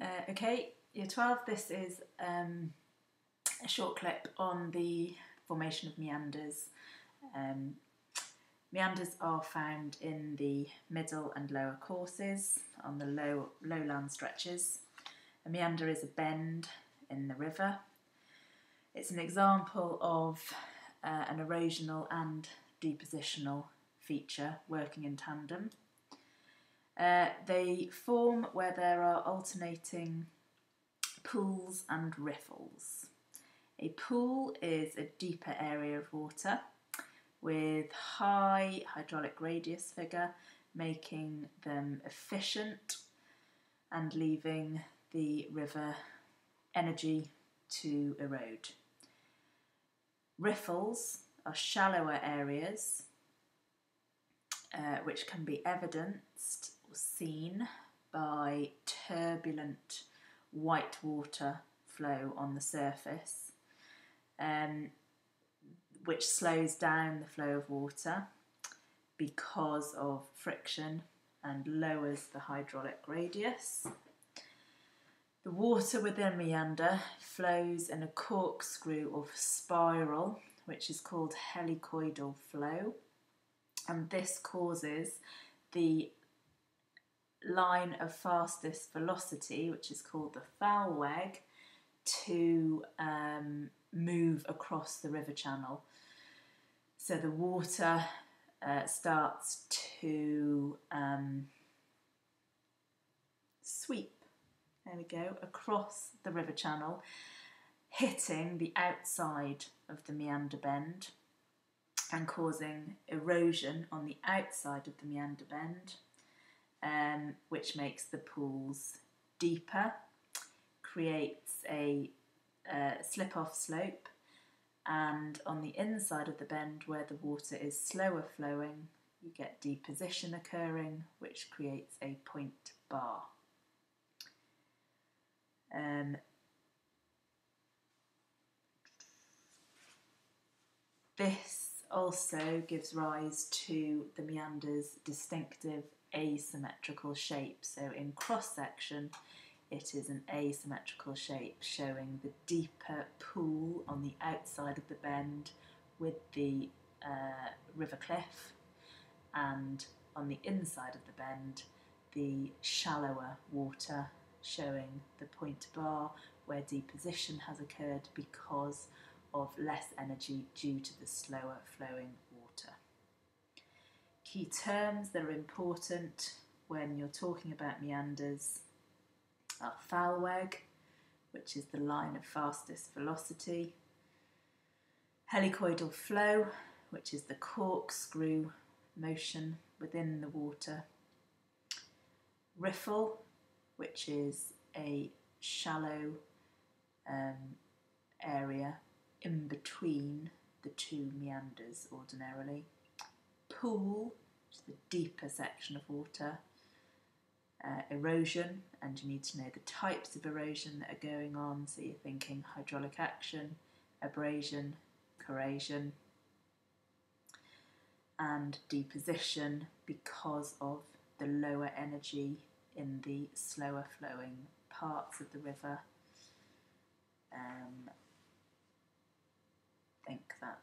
Uh, okay, year 12, this is um, a short clip on the formation of meanders. Um, meanders are found in the middle and lower courses on the low lowland stretches. A meander is a bend in the river. It's an example of uh, an erosional and depositional feature working in tandem. Uh, they form where there are alternating pools and riffles. A pool is a deeper area of water with high hydraulic radius figure, making them efficient and leaving the river energy to erode. Riffles are shallower areas uh, which can be evidenced seen by turbulent white water flow on the surface, um, which slows down the flow of water because of friction and lowers the hydraulic radius. The water within meander flows in a corkscrew or spiral, which is called helicoidal flow, and this causes the line of fastest velocity, which is called the Thalweg, to um, move across the river channel. So the water uh, starts to um, sweep, there we go, across the river channel, hitting the outside of the meander bend and causing erosion on the outside of the meander bend um, which makes the pools deeper, creates a uh, slip off slope, and on the inside of the bend where the water is slower flowing, you get deposition occurring, which creates a point bar. Um, this also gives rise to the meander's distinctive asymmetrical shape. So in cross section, it is an asymmetrical shape showing the deeper pool on the outside of the bend with the uh, river cliff, and on the inside of the bend, the shallower water showing the point bar where deposition has occurred because of less energy due to the slower flowing. Key terms that are important when you're talking about meanders are Thalweg, which is the line of fastest velocity, helicoidal flow, which is the corkscrew motion within the water, riffle, which is a shallow um, area in between the two meanders ordinarily. Pool, which is the deeper section of water. Uh, erosion, and you need to know the types of erosion that are going on. So you're thinking hydraulic action, abrasion, corrosion, and deposition because of the lower energy in the slower flowing parts of the river. Um, think that